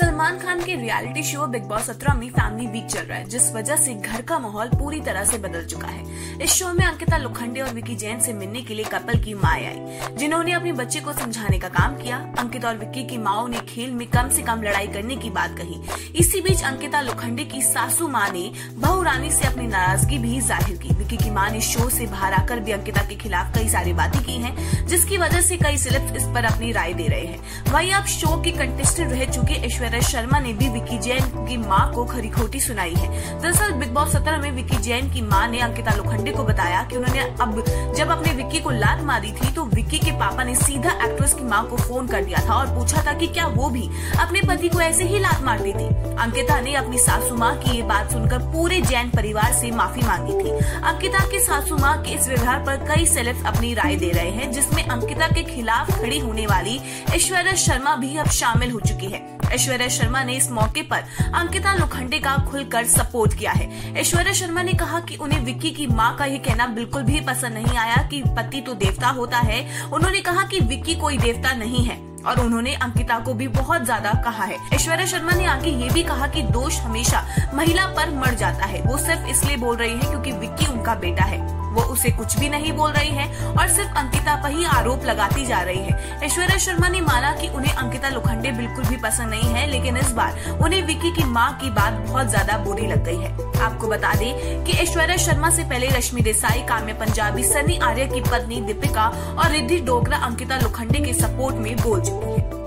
सलमान खान के reality show big boss सत्रह में फैमिली वीक चल रहा है, जिस वजह से घर का माहौल पूरी तरह से बदल चुका है। इस शो में अंकिता लोखंडे और विकी जैन से मिलने के लिए कपल की माँ आई, जिन्होंने अपने बच्चे को समझाने का काम किया। अंकिता और विक्की की माओ ने खेल में कम से कम लड़ाई करने की बात कही। इसी बीच अंकिता लोखंडे की सासू माँ ने बहु रानी से अपनी नाराज़गी भी ज़ाहिर की। विक्की की माँ ने शो से बाहर आकर भी अंकिता के खिलाफ कई सारी बातें की हैं, जिसकी वजह से कई सिलिप्स इस पर अपनी राय दे रहे हैं। वहीं अब शो के कंटेस्टेंट रह चुके ऐश्वर्या शर्मा ने भी विकी जैन की माँ को खरी खोटी सुनाई है। दरअसल बिग बॉस सत्रह में विकी जैन की माँ ने अंकिता लोखंडे को बताया कि उन्होंने अब जब अपने विक्की को लात मारी थी तो विक्की के पापा ने सीधा एक्ट्रेस की माँ को फ़ोन कर दिया था और पूछा था कि क्या वो भी अपने पति को ऐसे ही लात मारती थी। अंकिता ने अपनी सासू माँ की ये बात सुनकर पूरे जैन परिवार से माफ़ी मांगी थी। अंकिता के सासू माँ के इस व्यवहार पर कई सेलेब्स अपनी राय दे रहे हैं, जिसमें अंकिता के खिलाफ खड़ी होने वाली ऐश्वर्या शर्मा भी अब शामिल हो चुकी है। ऐश्वर्या शर्मा ने इस मौके पर अंकिता लोखंडे का खुलकर सपोर्ट किया है। ऐश्वर्या शर्मा ने कहा कि उन्हें विक्की की माँ का ये कहना बिल्कुल भी पसंद नहीं आया कि पति तो देवता होता है। उन्होंने कहा कि विक्की कोई देवता नहीं है। और उन्होंने अंकिता को भी बहुत ज़्यादा कहा है। ऐश्वर्या शर्मा ने आगे ये भी कहा कि दोष हमेशा महिला पर मर जाता है। वो सिर्फ़ इसलिए बोल रही है क्योंकि विक्की उनका बेटा है। वो उसे कुछ भी नहीं बोल रही है और सिर्फ़ अंकिता पर ही आरोप लगाती जा रही है। ऐश्वर्या शर्मा ने माना कि उन्हें अंकिता लोखंडे बिल्कुल भी पसंद नहीं है, लेकिन इस बार उन्हें विक्की की माँ की बात बहुत ज़्यादा बुरी लग गई है। आपको बता दें कि ऐश्वर्या शर्मा से पहले रश्मि देसाई, काम्य पंजाबी, सनी आर्य की पत्नी दीपिका और रिद्धि डोगरा अंकिता लोखंडे के सपोर्ट में बोल चुकी है।